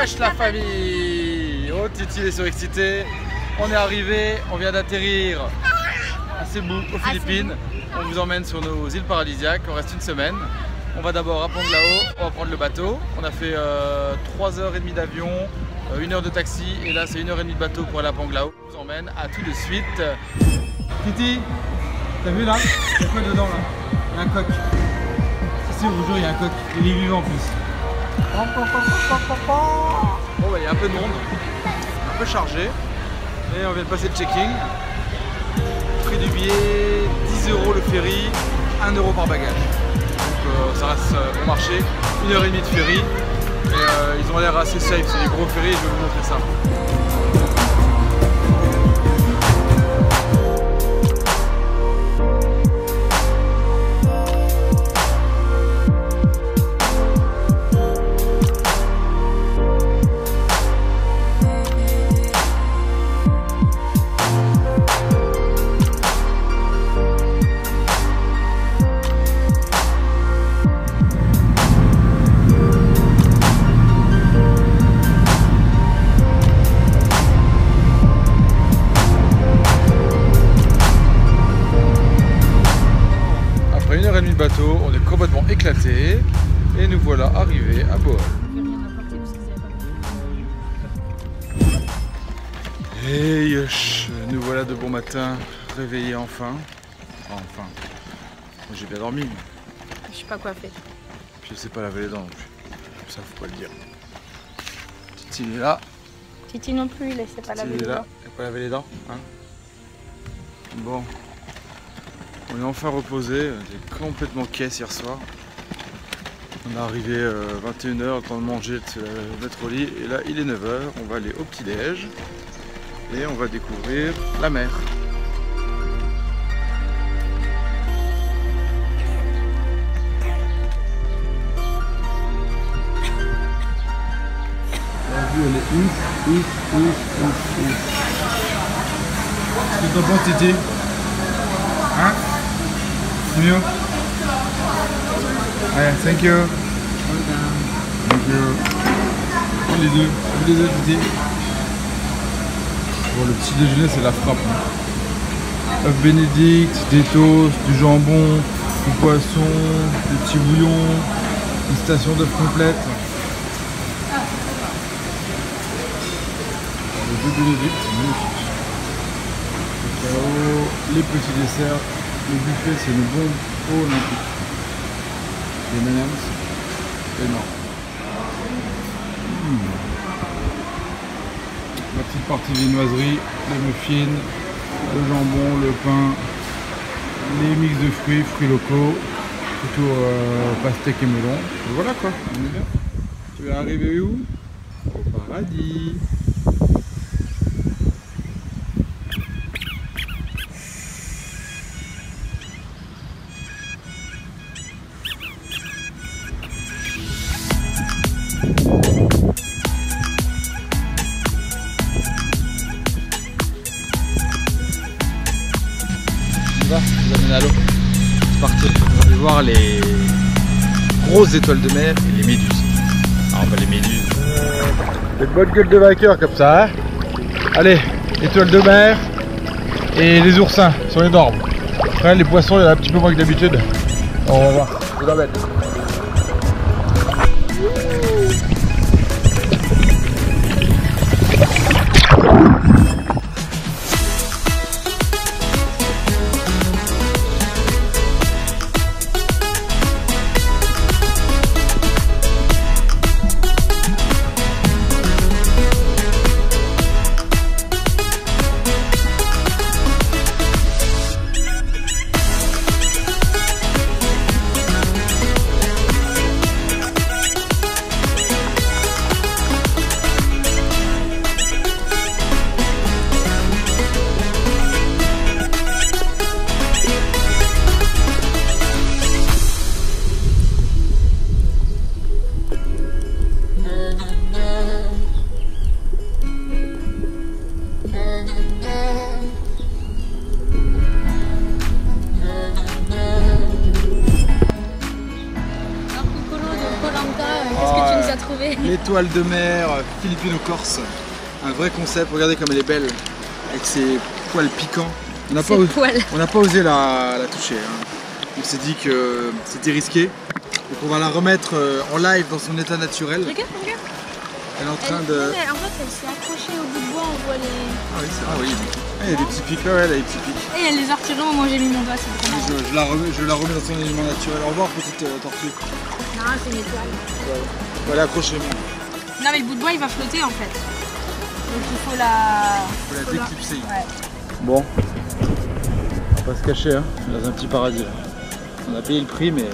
Yesh la famille Oh Titi est surexcité. On est arrivé, on vient d'atterrir à Cebu, aux Philippines. On vous emmène sur nos îles paradisiaques, on reste une semaine. On va d'abord à Panglao, on va prendre le bateau. On a fait 3h30 d'avion, 1 heure de taxi et là c'est 1h30 de bateau pour aller à Panglao. On vous emmène à tout de suite. Titi, t'as vu là? Il y a quoi dedans là? Il y a un coq. Si, si, vous jure, il y a un coq. Il est vivant en plus. Bon, bah, il y a un peu de monde, un peu chargé. Et on vient de passer le checking. Prix du billet, 10 euros le ferry, 1 euro par bagage. Donc euh, ça reste euh, bon marché, 1 heure et demie de ferry. Euh, ils ont l'air assez safe, c'est des gros ferries, je vais vous montrer ça. Éclaté et nous voilà arrivés à Bohol. Et yosh, nous voilà de bon matin, réveillés enfin. Enfin, j'ai bien dormi, Je sais pas quoi faire. je sais pas laver les dents non plus. Ça faut pas le dire. Titi est là, Titi non plus, il pas Titi laver il les est là, dents. il pas lavé les dents. Hein bon, on est enfin reposé, j'ai complètement caisse hier soir. On est arrivé euh, 21h, le temps de manger, de se mettre au lit. Et là, il est 9h, on va aller au petit-déj. Et on va découvrir la mer. La est ouf, ouf, ouf, ouf, ouf. Qu'est-ce que Hein? Mieux Ouais, thank you. Thank you. Prends les deux, prends les deux, Titi. Bon, le petit déjeuner, c'est la frappe. hein. œuf bénédicte, des toasts, du jambon, du poisson, des petits bouillons, une station d'œuf complète. Les deux bénédictes, c'est magnifique. Le les petits desserts, le buffet, c'est le bon olympique. Les M&M's, énorme. Mmh. La petite partie viennoiserie, les muffins, le jambon, le pain, les mix de fruits, fruits locaux, plutôt euh, pastèque et melon. Voilà quoi, on est bien. Tu vas arriver où? Au paradis. les grosses étoiles de mer et les méduses. Ah, enfin les méduses. Euh, Des bonnes gueules de vainqueur comme ça. Hein. Allez, étoiles de mer et les oursins sont énormes. Après les poissons, il y en a un petit peu moins que d'habitude. On va voir, étoile de mer philippino-corse. Un vrai concept, regardez comme elle est belle, avec ses poils piquants. On n'a pas, osé- on pas osé la, la toucher. hein. On s'est dit que c'était risqué. Donc on va la remettre euh, en live dans son état naturel. Regarde, regarde. Elle est en Elle, train de... en fait, elle s'est accrochée au bout de bois, on voit les. Ah oui, c'est ah oui. Ah, il y a des petits pics, ouais, elle a des petits pics. Et elle les a retirés au moment j'ai mis mon doigt, c'est. Je, je la remets, je la remets dans son élément naturel. Au revoir petite euh, tortue. Non, c'est une étoile. Voilà, accrochez-moi. Non, mais le bout de bois, il va flotter en fait. Donc il faut la. La faut la- déclipser. Ouais. Bon, on va pas se cacher, hein. on est dans un petit paradis. là. On a payé le prix, mais.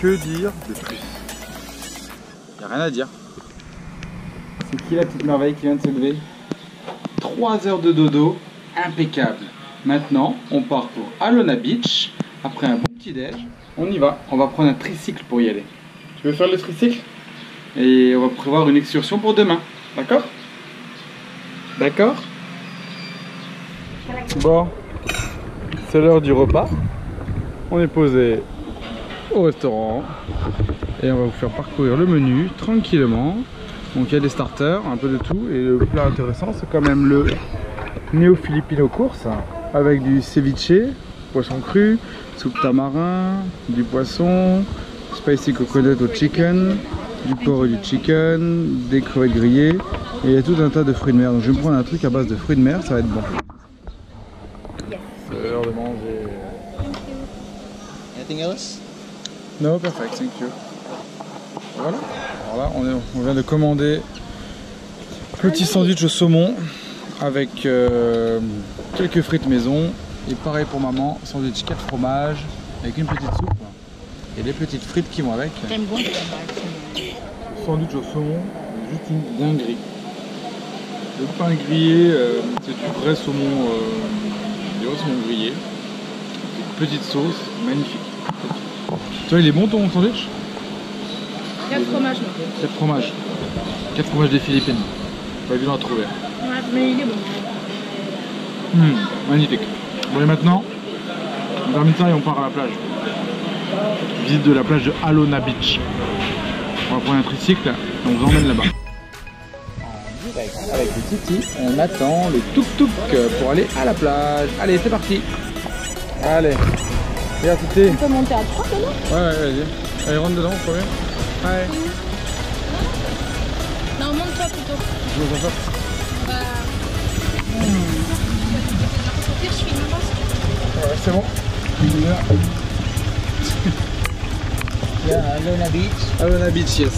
Que dire de plus? Y a rien à dire. C'est qui la petite merveille qui vient de se lever? 3 heures de dodo, impeccable. Maintenant, on part pour Alona Beach. Après un bon petit déj, on y va. On va prendre un tricycle pour y aller. Tu veux faire le tricycle? Et on va prévoir une excursion pour demain. D'accord? D'accord? Bon, c'est l'heure du repas. On est posé au restaurant et on va vous faire parcourir le menu tranquillement. Donc il y a des starters, un peu de tout et le plat intéressant c'est quand même le Neo Filipino course avec du ceviche, poisson cru, soupe tamarin, du poisson, spicy coconut au chicken, du porc et du chicken, des crevettes grillées et il y a tout un tas de fruits de mer. Donc je vais me prendre un truc à base de fruits de mer, ça va être bon. C'est l'heure de manger. Anything else? No, perfect, thank you. Voilà. Alors là, on, est- on vient de commander petit sandwich au saumon avec euh, quelques frites maison. Et pareil pour maman, sandwich 4 fromages avec une petite soupe et des petites frites qui vont avec. J'aime bon. Sandwich au saumon, juste une dinguerie. Le pain grillé, euh, c'est du vrai saumon, euh, du vrai saumon grillé. Une petite sauce, magnifique. Tu vois, il est bon ton sandwich? 4 fromages, 4 fromages. 4 fromages des Philippines. Pas évident à trouver. Mais il est bon. Magnifique. Bon et maintenant, on termine ça et on part à la plage. Visite de la plage de Alona Beach. On va prendre un tricycle et on vous emmène là-bas. En direct avec le Titi, on attend le tuk-tuk pour aller à la plage. Allez, c'est parti. Allez. Regarde Titi. On peut monter à 3 maintenant Ouais, ouais, vas-y. Allez, rentre dedans, premier. Ouais. Non, monte-toi plutôt. Je vous en sorte. Je fais une avance. Ouais, c'est bon. Yeah, Luna Beach. Alona Beach, yes.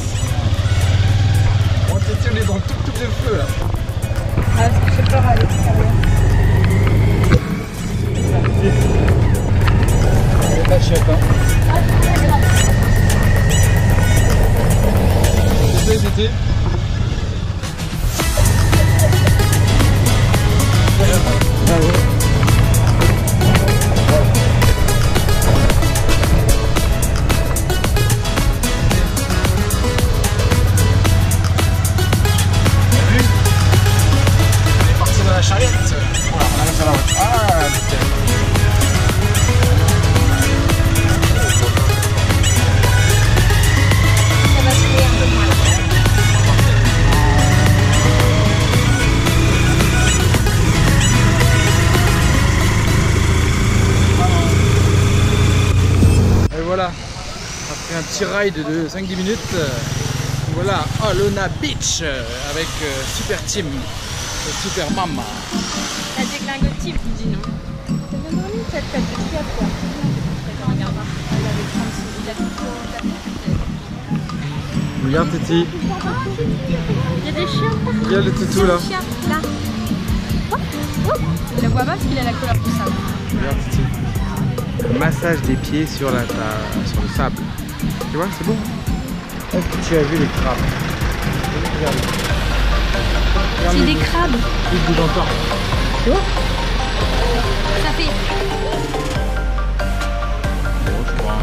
On est dans le tuk-tuk de feu là. Ah, j'ai peur à l'extérieur. Elle est pas hein. C'était, petit ride de 5-10 minutes, voilà Alona Beach euh, avec euh, Super Team, et Super Mama. La déglingote il non. T'as bien dormi cette tête de fiat quoi regarde. Elle avait 36, il a tout Regarde Titi, Il y a des chiens il y a le toutou là. Pas parce qu'il a la couleur du sable. Regarde Titi. Massage des pieds sur, la, sur le sable. Tu vois, c'est. Est-ce que tu as vu les crabes Regarde. Regarde C'est des crabes. Tu vois? Ça fait. Bon, je crois,